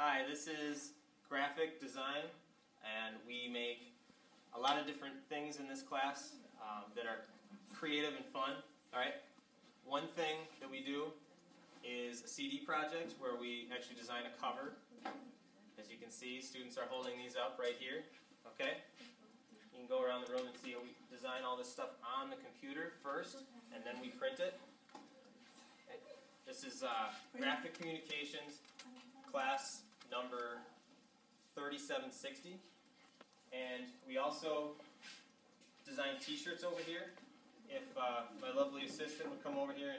Hi, this is graphic design, and we make a lot of different things in this class um, that are creative and fun. All right. One thing that we do is a CD project where we actually design a cover. As you can see, students are holding these up right here. Okay. You can go around the room and see how we design all this stuff on the computer first, and then we print it. This is uh, graphic communications class 3760. And we also design t-shirts over here. If uh, my lovely assistant would come over here